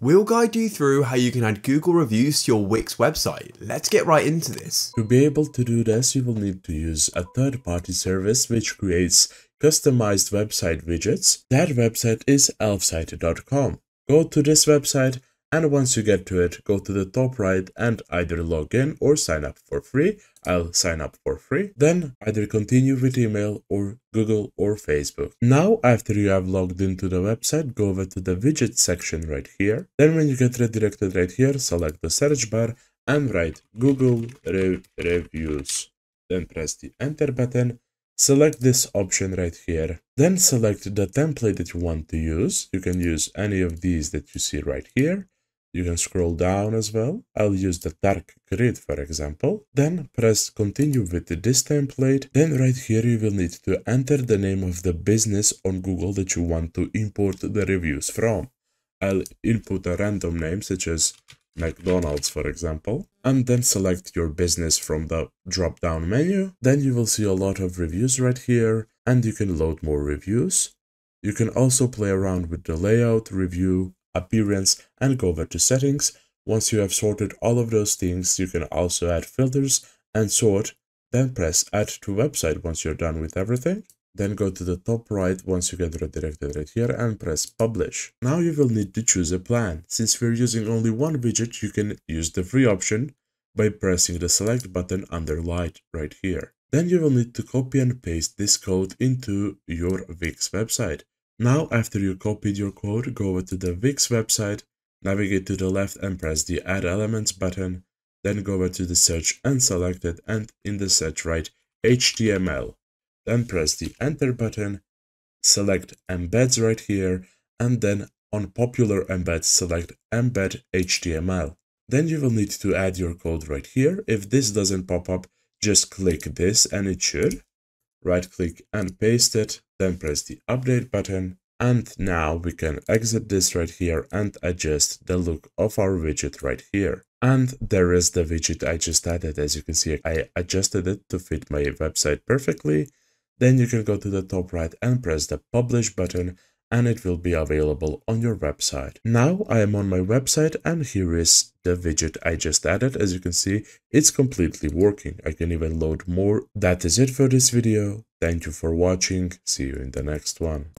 We'll guide you through how you can add Google reviews to your Wix website. Let's get right into this. To be able to do this, you will need to use a third-party service which creates customized website widgets. That website is elfsight.com. Go to this website and once you get to it, go to the top right and either log in or sign up for free. I'll sign up for free. Then either continue with email or Google or Facebook. Now, after you have logged into the website, go over to the widget section right here. Then when you get redirected right here, select the search bar and write Google Re Reviews. Then press the enter button Select this option right here. Then select the template that you want to use. You can use any of these that you see right here. You can scroll down as well. I'll use the dark grid for example. Then press continue with this template. Then right here you will need to enter the name of the business on Google that you want to import the reviews from. I'll input a random name such as McDonald's for example, and then select your business from the drop down menu. Then you will see a lot of reviews right here and you can load more reviews. You can also play around with the layout, review, appearance and go over to settings. Once you have sorted all of those things, you can also add filters and sort, then press add to website once you're done with everything. Then go to the top right once you get redirected right here and press publish. Now you will need to choose a plan. Since we're using only one widget, you can use the free option by pressing the select button under light right here. Then you will need to copy and paste this code into your Wix website. Now, after you copied your code, go over to the Wix website, navigate to the left and press the Add Elements button, then go over to the search and select it and in the search write HTML. Then press the Enter button, select Embeds right here, and then on Popular Embeds select Embed HTML. Then you will need to add your code right here. If this doesn't pop up, just click this and it should right click and paste it, then press the update button. And now we can exit this right here and adjust the look of our widget right here. And there is the widget I just added. As you can see, I adjusted it to fit my website perfectly. Then you can go to the top right and press the publish button and it will be available on your website. Now I am on my website and here is the widget I just added. As you can see, it's completely working. I can even load more. That is it for this video. Thank you for watching. See you in the next one.